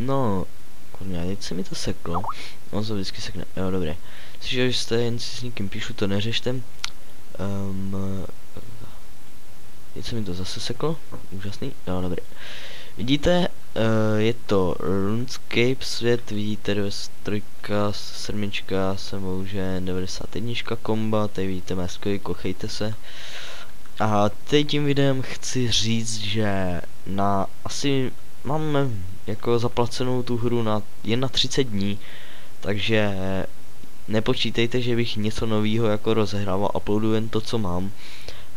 No, kurňa, teď se mi to seklo. On se vždycky sekne, jo, dobré. Slyšel, že jste jen si s někým píšu, to neřešte. Um, teď se mi to zase seklo, úžasný, jo, dobré. Vidíte, uh, je to RuneScape svět, vidíte 93, 7, Samože 91 komba, tady vidíte mé skvělý, kochejte se. A teď tím videem chci říct, že na asi máme jako zaplacenou tu hru na jen na 30 dní, takže nepočítejte, že bych něco nového jako rozehrával, uploadu jen to, co mám,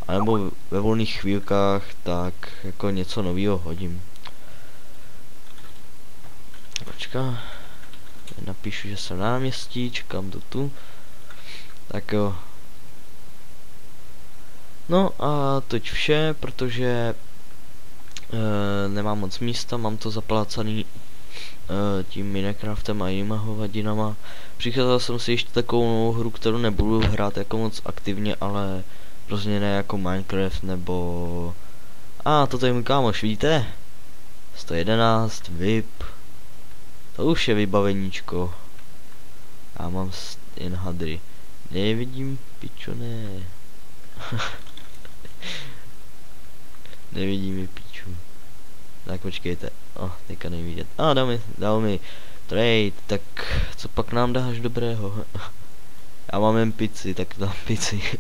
anebo ve volných chvílkách, tak jako něco nového hodím. Počka, napíšu, že jsem na náměstí, čekám to tu. Tak jo. No a teď vše, protože e, nemám moc místa, mám to zaplácaný e, tím Minecraftem a jinýma hovadinama. Přicházel jsem si ještě takovou novou hru, kterou nebudu hrát jako moc aktivně, ale prostě ne jako Minecraft nebo... A, to je můj kámoš, vidíte? 111, VIP. To už je vybaveníčko. Já mám jen hadry. Nevidím, pičo, ne. Nevidím mi piču. Tak počkejte. Oh, teďka nevidět. A ah, dal mi, dal mi trade, tak co pak nám dáš dobrého? Já mám jen pici, tak dám pici.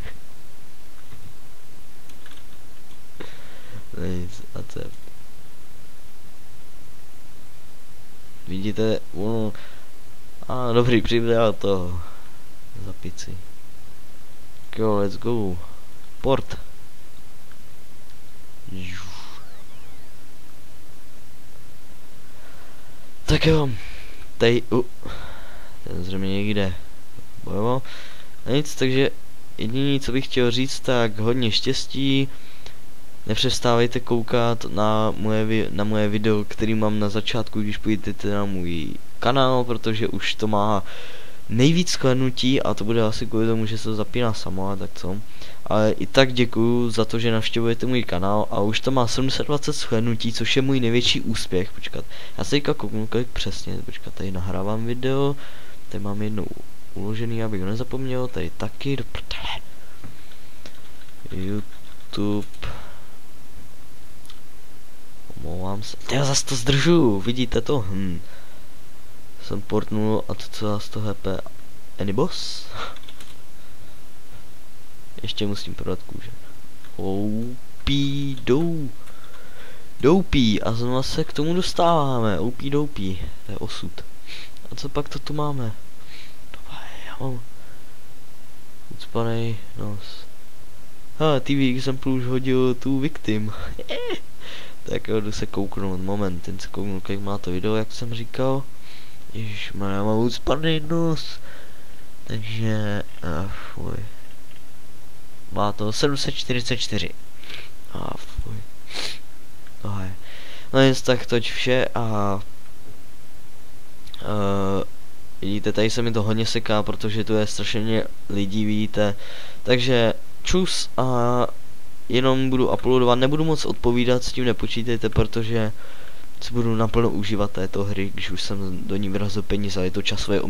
Nic, a co Vidíte, ono... A ah, dobrý, přibral to za pici. Jo, let's go. Port. Tak jo, tady, uh, ten zřejmě někde bojoval. Nic, takže jediné, co bych chtěl říct, tak hodně štěstí. Nepřestávejte koukat na moje, na moje video, který mám na začátku, když půjdete na můj kanál, protože už to má nejvíc sklenutí a to bude asi kvůli tomu, že se to zapíná samo a tak co. Ale i tak děkuju za to, že navštěvujete můj kanál a už to má 720 shlednutí, což je můj největší úspěch. Počkat, já se teďka kouknu, kolik přesně, počkat, tady nahrávám video, tady mám jednou uložený, abych ho nezapomněl, tady taky, do prdele. YouTube. Omlouvám se. Já zase to zdržu, vidíte to? Hm. Jsem portnul a to co z toho HP. Any boss? Ještě musím prodat kůže. Oupí dou. Doupí a znovu se k tomu dostáváme. Oupí doupí. To je osud. A co pak to tu máme? Já mám ucpanej nos. Ha, TV Example už hodil tu victim. tak jo, jdu se kouknout. Moment, ten se kouknu, jak má to video, jak jsem říkal. Ježišmar, já mám ucpanej nos. Takže, uh, fuj. Má to 744. A fuj. To je. No jen tak toť vše a... Uh, vidíte, tady se mi to hodně seká, protože tu je strašně lidí, vidíte. Takže čus a jenom budu uploadovat, nebudu moc odpovídat, s tím nepočítejte, protože si budu naplno užívat této hry, když už jsem do ní vyrazil peníze, je to časové